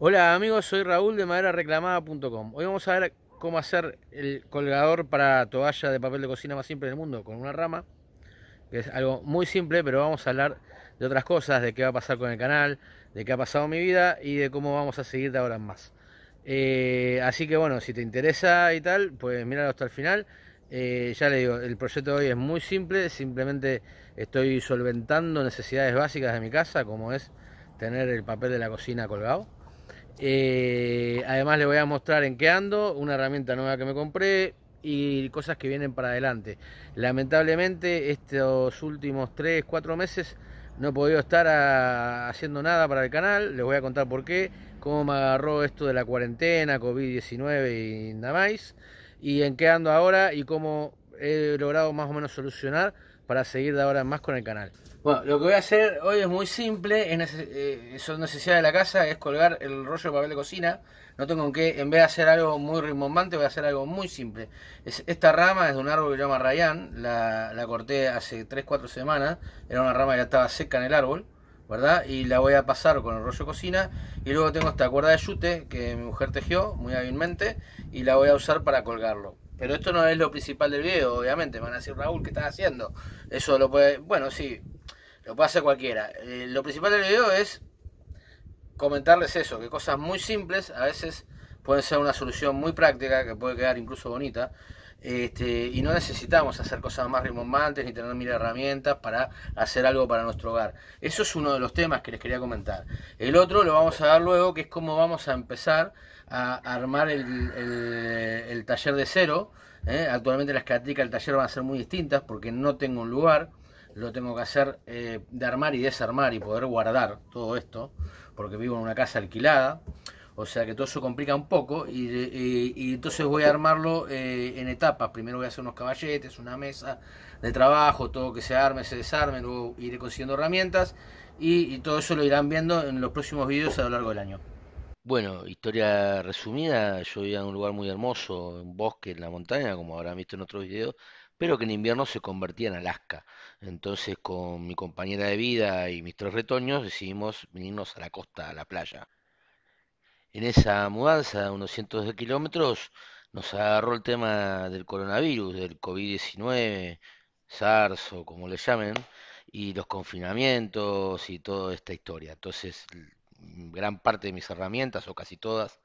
Hola amigos, soy Raúl de maderareclamada.com. Hoy vamos a ver cómo hacer el colgador para toalla de papel de cocina más simple del mundo con una rama, que es algo muy simple, pero vamos a hablar de otras cosas, de qué va a pasar con el canal, de qué ha pasado mi vida y de cómo vamos a seguir de ahora en más. Eh, así que bueno, si te interesa y tal, pues míralo hasta el final. Eh, ya le digo, el proyecto de hoy es muy simple, simplemente estoy solventando necesidades básicas de mi casa, como es tener el papel de la cocina colgado eh, además le voy a mostrar en qué ando, una herramienta nueva que me compré y cosas que vienen para adelante. Lamentablemente estos últimos 3, 4 meses no he podido estar haciendo nada para el canal, les voy a contar por qué, cómo me agarró esto de la cuarentena, COVID-19 y nada más, y en qué ando ahora y cómo he logrado más o menos solucionar para seguir de ahora en más con el canal. Bueno, lo que voy a hacer hoy es muy simple, es eh, son de la casa, es colgar el rollo de papel de cocina. No tengo que, en vez de hacer algo muy rimbombante, voy a hacer algo muy simple. Es, esta rama es de un árbol que se llama Rayán, la, la corté hace 3-4 semanas, era una rama que ya estaba seca en el árbol, ¿verdad? Y la voy a pasar con el rollo de cocina. Y luego tengo esta cuerda de yute que mi mujer tejió muy hábilmente y la voy a usar para colgarlo. Pero esto no es lo principal del video, obviamente. Me van a decir, Raúl, ¿qué estás haciendo? Eso lo puede... Bueno, sí, lo puede hacer cualquiera. Eh, lo principal del video es comentarles eso, que cosas muy simples a veces pueden ser una solución muy práctica, que puede quedar incluso bonita. Este, y no necesitamos hacer cosas más rimbombantes ni tener mil herramientas para hacer algo para nuestro hogar. Eso es uno de los temas que les quería comentar. El otro lo vamos a ver luego, que es cómo vamos a empezar a armar el, taller de cero. ¿eh? Actualmente las características del taller van a ser muy distintas porque no tengo un lugar. Lo tengo que hacer eh, de armar y desarmar y poder guardar todo esto, porque vivo en una casa alquilada. O sea que todo eso complica un poco y, entonces voy a armarlo eh, en etapas. Primero voy a hacer unos caballetes, una mesa de trabajo, todo que se arme, se desarme, luego iré consiguiendo herramientas y, y todo eso lo irán viendo en los próximos vídeos a lo largo del año. Bueno, historia resumida, yo vivía en un lugar muy hermoso, un bosque, en la montaña, como habrán visto en otros videos, pero que en invierno se convertía en Alaska. Entonces con mi compañera de vida y mis tres retoños decidimos venirnos a la costa, a la playa. En esa mudanza unos cientos de kilómetros nos agarró el tema del coronavirus, del COVID-19, SARS o como le llamen, y los confinamientos y toda esta historia. Entonces gran parte de mis herramientas, o casi todas,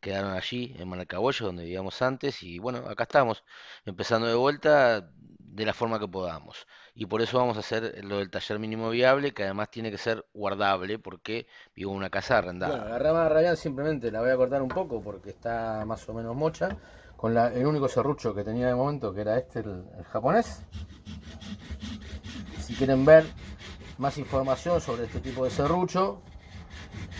quedaron allí, en Manacabollo, donde vivíamos antes, y bueno, acá estamos, empezando de vuelta de la forma que podamos. Y por eso vamos a hacer lo del taller mínimo viable, que además tiene que ser guardable, porque vivo en una casa arrendada. La rama rayán simplemente la voy a cortar un poco, porque está más o menos mocha, con la, el único serrucho que tenía de momento, que era este, el, japonés. Si quieren ver más información sobre este tipo de serrucho,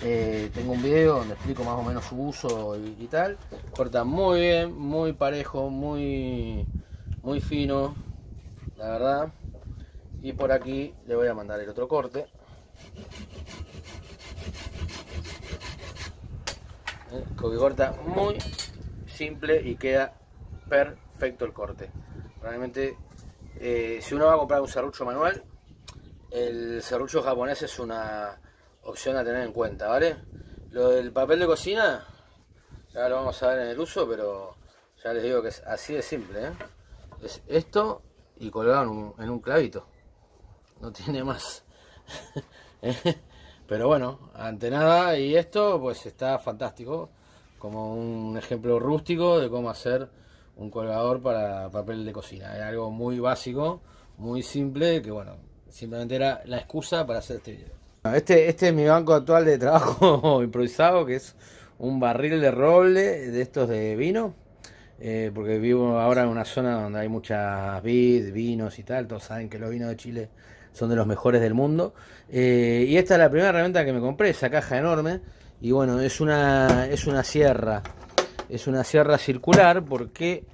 eh, tengo un video donde explico más o menos su uso y, tal. Corta muy bien, muy parejo, muy, muy fino, la verdad. Y por aquí le voy a mandar el otro corte. Eh, que corta muy simple y queda perfecto el corte. Realmente, eh, si uno va a comprar un serrucho manual, el serrucho japonés es una opción a tener en cuenta, ¿vale? Lo del papel de cocina, ya lo vamos a ver en el uso, pero ya les digo que es así de simple, ¿eh? Es esto y colgado en un, clavito. No tiene más. pero bueno, ante nada y esto pues está fantástico. Como un ejemplo rústico de cómo hacer un colgador para papel de cocina. Es algo muy básico, muy simple, que bueno, simplemente era la excusa para hacer este video. Este, este es mi banco actual de trabajo improvisado, que es un barril de roble de estos de vino, eh, porque vivo ahora en una zona donde hay muchas vid, vinos y tal, todos saben que los vinos de Chile son de los mejores del mundo. Eh, y esta es la primera herramienta que me compré, esa caja enorme, y bueno, es una, es una sierra, es una sierra circular, porque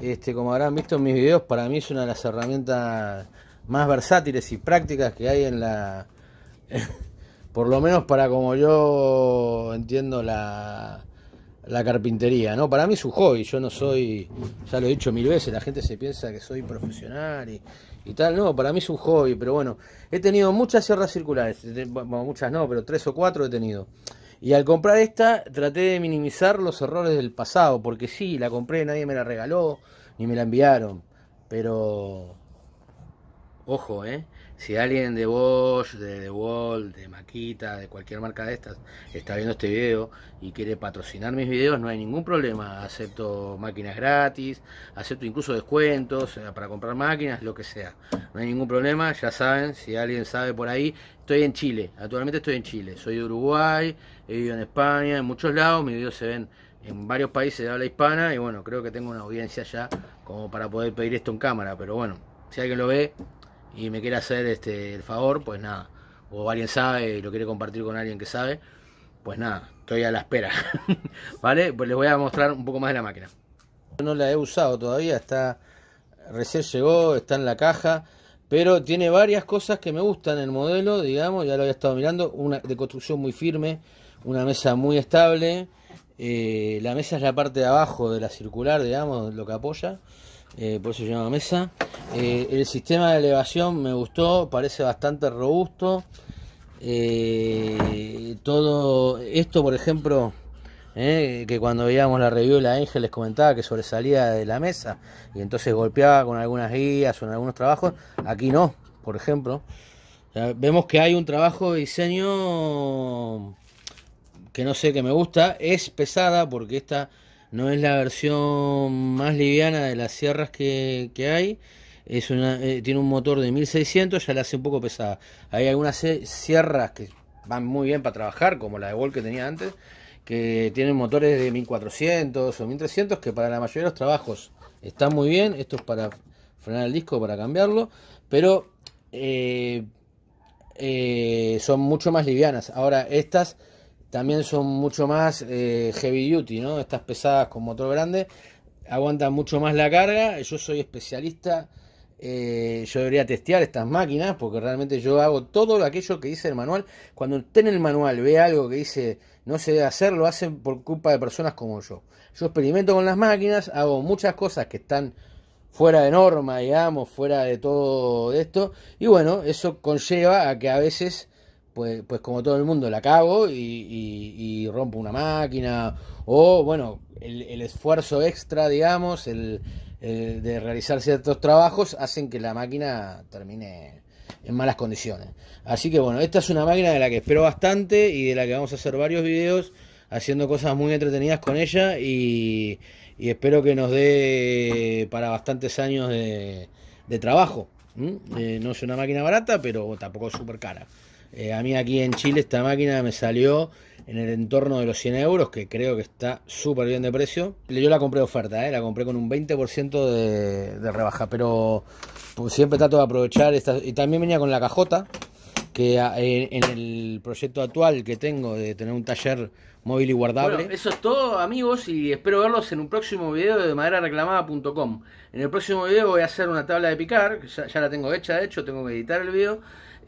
este, como habrán visto en mis videos, para mí es una de las herramientas más versátiles y prácticas que hay en la por lo menos para como yo entiendo la, la carpintería, ¿no? Para mí es un hobby, yo no soy, ya lo he dicho mil veces, la gente se piensa que soy profesional y, y tal, no, para mí es un hobby, pero bueno, he tenido muchas sierras circulares, bueno, muchas no, pero tres o cuatro he tenido. Y al comprar esta traté de minimizar los errores del pasado, porque sí, la compré, nadie me la regaló, ni me la enviaron. Pero, ojo, ¿eh? Si alguien de Bosch, de DeWalt, de Makita, de cualquier marca de estas está viendo este video y quiere patrocinar mis videos, no hay ningún problema. Acepto máquinas gratis, acepto incluso descuentos eh, para comprar máquinas, lo que sea. No hay ningún problema, ya saben, si alguien sabe por ahí, estoy en Chile, actualmente estoy en Chile. Soy de Uruguay, he vivido en España, en muchos lados, mis videos se ven en varios países de habla hispana y bueno, creo que tengo una audiencia ya como para poder pedir esto en cámara, pero bueno, si alguien lo ve y me quiere hacer este el favor, pues nada, o alguien sabe y lo quiere compartir con alguien que sabe, pues nada, estoy a la espera. ¿Vale? Pues les voy a mostrar un poco más de la máquina. No la he usado todavía, está recién llegó, está en la caja, pero tiene varias cosas que me gustan el modelo, digamos, ya lo había estado mirando, una de construcción muy firme, una mesa muy estable, eh, la mesa es la parte de abajo de la circular, digamos, lo que apoya. Eh, por eso se llama mesa. Eh, el sistema de elevación me gustó, parece bastante robusto. Eh, todo esto, por ejemplo, que cuando veíamos la review de la Ángel les comentaba que sobresalía de la mesa y entonces golpeaba con algunas guías o en algunos trabajos, aquí no, por ejemplo. vemos que hay un trabajo de diseño que no sé, que me gusta, es pesada porque esta no es la versión más liviana de las sierras que, hay. Es una, eh, tiene un motor de 1600, ya la hace un poco pesada. Hay algunas sierras que van muy bien para trabajar, como la de Wall que tenía antes, que tienen motores de 1400 o 1300, que para la mayoría de los trabajos están muy bien. Esto es para frenar el disco, para cambiarlo, pero eh, eh, son mucho más livianas. Ahora, estas también son mucho más eh, heavy duty, ¿no? Estas pesadas con motor grande aguantan mucho más la carga. Yo soy especialista, eh, yo debería testear estas máquinas porque realmente yo hago todo aquello que dice el manual. Cuando usted en el manual ve algo que dice no se debe hacer, lo hacen por culpa de personas como yo. Yo experimento con las máquinas, hago muchas cosas que están fuera de norma, digamos, fuera de todo esto. Y bueno, eso conlleva a que a veces pues, pues como todo el mundo la cago y, rompo una máquina o bueno, el, esfuerzo extra, digamos, el, de realizar ciertos trabajos hacen que la máquina termine en malas condiciones. Así que bueno, esta es una máquina de la que espero bastante y de la que vamos a hacer varios videos haciendo cosas muy entretenidas con ella y, espero que nos dé para bastantes años de, trabajo. Eh, no es una máquina barata, pero tampoco es súper cara. Eh, a mí aquí en Chile esta máquina me salió en el entorno de los 100 euros, que creo que está súper bien de precio. Yo la compré de oferta, ¿eh? la compré con un 20% de, rebaja, pero pues, siempre trato de aprovechar esta. Y también venía con la cajota, que ah, en, el proyecto actual que tengo de tener un taller móvil y guardable. eso es todo amigos y espero verlos en un próximo video de maderareclamada.com. En el próximo video voy a hacer una tabla de picar, ya, ya la tengo hecha de hecho, tengo que editar el video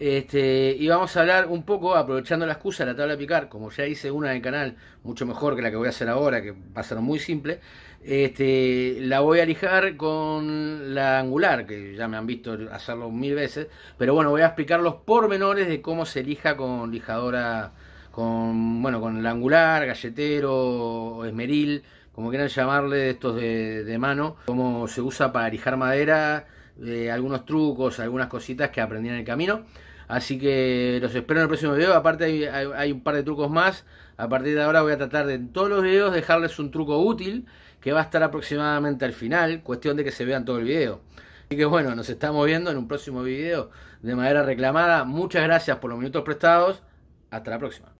este, y vamos a hablar un poco, aprovechando la excusa de la tabla de picar, como ya hice una en el canal, mucho mejor que la que voy a hacer ahora, que va a ser muy simple. Este, la voy a lijar con la angular, que ya me han visto hacerlo mil veces. Pero bueno, voy a explicar los pormenores de cómo se lija con lijadora, con, bueno, con la angular, galletero, esmeril, como quieran llamarle, estos de, mano, cómo se usa para lijar madera, eh, algunos trucos, algunas cositas que aprendí en el camino. Así que los espero en el próximo video. Aparte hay, un par de trucos más. A partir de ahora voy a tratar de en todos los videos dejarles un truco útil que va a estar aproximadamente al final. Cuestión de que se vean todo el video. Así que bueno, nos estamos viendo en un próximo video de madera reclamada. Muchas gracias por los minutos prestados. Hasta la próxima.